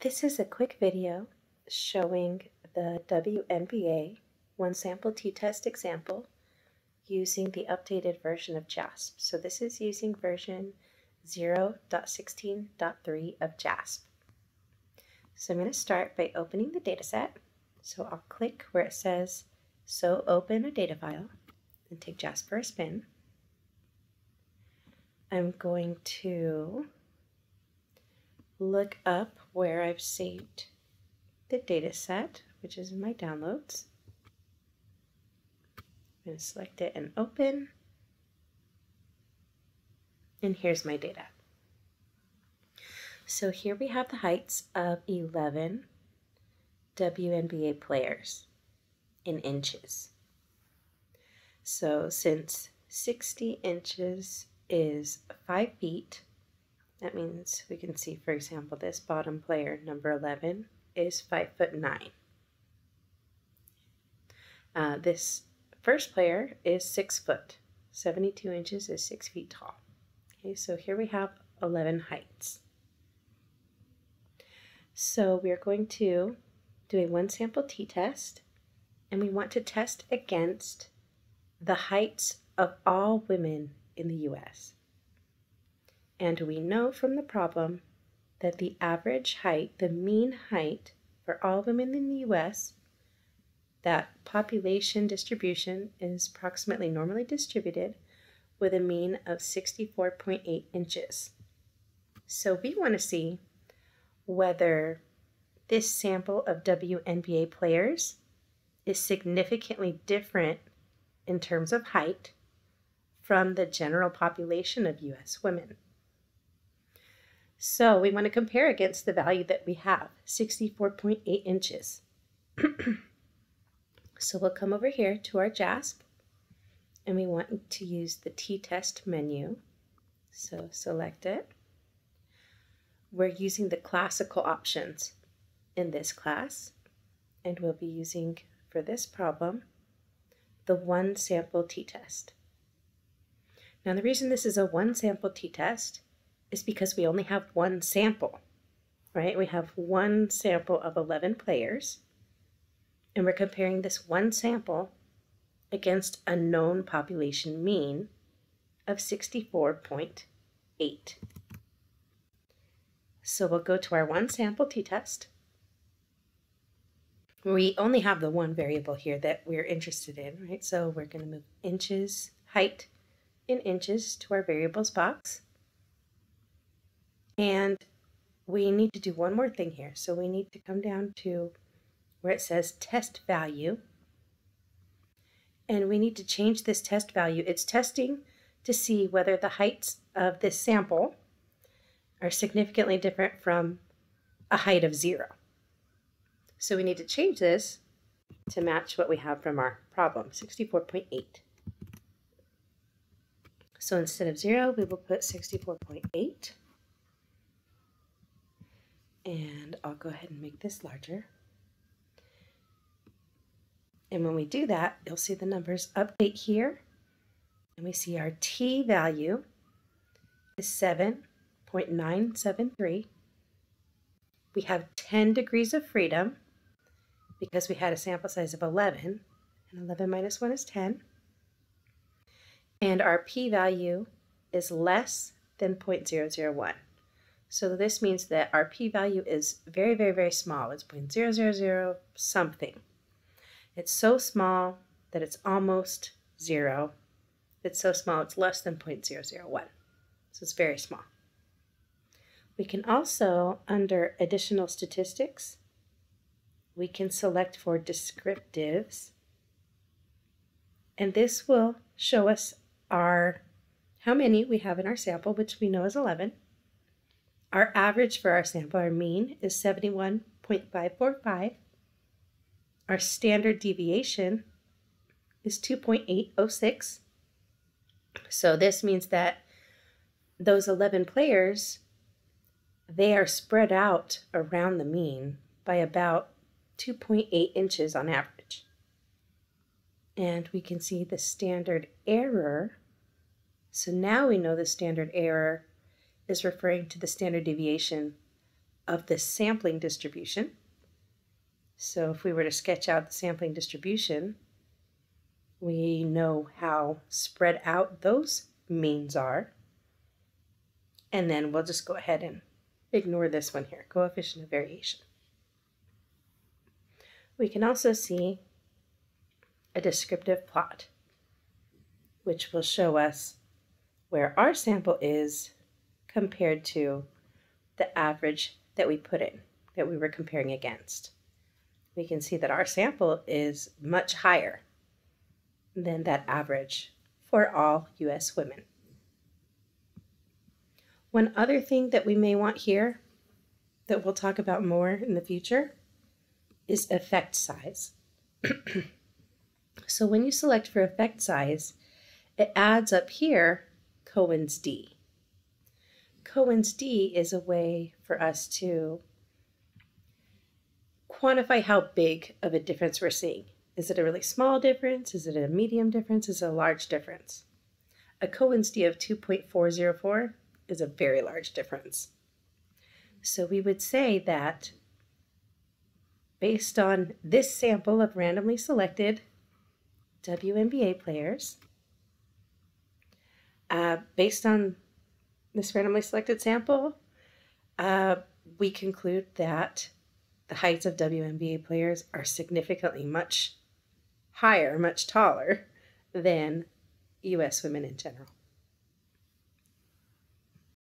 This is a quick video showing the WNBA one sample t-test example using the updated version of JASP. So this is using version 0.16.3 of JASP. So I'm going to start by opening the dataset. So I'll click where it says So open a data file and take JASP for a spin. I'm going to look up where I've saved the data set, which is in my downloads. I'm going to select it and open. And here's my data. So here we have the heights of 11 WNBA players in inches. So since 60 inches is 5 feet, that means we can see, for example, this bottom player, number 11, is 5 foot 9. Uh, this first player is 6 foot. 72 inches is 6 feet tall. Okay, so here we have 11 heights. So we're going to do a one sample t-test and we want to test against the heights of all women in the US. And we know from the problem that the average height, the mean height for all women in the US, that population distribution is approximately normally distributed with a mean of 64.8 inches. So we want to see whether this sample of WNBA players is significantly different in terms of height from the general population of US women. So we want to compare against the value that we have, 64.8 inches. so we'll come over here to our JASP and we want to use the t-test menu. So select it. We're using the classical options in this class and we'll be using for this problem the one sample t-test. Now the reason this is a one sample t-test is because we only have one sample, right? We have one sample of 11 players, and we're comparing this one sample against a known population mean of 64.8. So we'll go to our one sample t-test. We only have the one variable here that we're interested in, right? So we're going to move inches, height in inches to our variables box. And we need to do one more thing here. So we need to come down to where it says test value. And we need to change this test value. It's testing to see whether the heights of this sample are significantly different from a height of zero. So we need to change this to match what we have from our problem, 64.8. So instead of zero, we will put 64.8. And I'll go ahead and make this larger. And when we do that, you'll see the numbers update here. And we see our t value is 7.973. We have 10 degrees of freedom because we had a sample size of 11. And 11 minus 1 is 10. And our p-value is less than 0.001. So this means that our p-value is very, very, very small. It's 0.000 something. It's so small that it's almost zero. It's so small it's less than 0.001. So it's very small. We can also, under additional statistics, we can select for descriptives. And this will show us our how many we have in our sample, which we know is 11 our average for our sample, our mean, is 71.545. Our standard deviation is 2.806. So this means that those 11 players, they are spread out around the mean by about 2.8 inches on average. And we can see the standard error. So now we know the standard error is referring to the standard deviation of the sampling distribution. So if we were to sketch out the sampling distribution, we know how spread out those means are. And then we'll just go ahead and ignore this one here, coefficient of variation. We can also see a descriptive plot, which will show us where our sample is compared to the average that we put in, that we were comparing against. We can see that our sample is much higher than that average for all US women. One other thing that we may want here that we'll talk about more in the future is effect size. so when you select for effect size, it adds up here Cohen's D. Cohen's D is a way for us to quantify how big of a difference we're seeing. Is it a really small difference? Is it a medium difference? Is it a large difference? A Cohen's D of 2.404 is a very large difference. So we would say that based on this sample of randomly selected WNBA players, uh, based on this randomly selected sample, uh, we conclude that the heights of WNBA players are significantly much higher, much taller than US women in general.